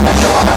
I'm Mama,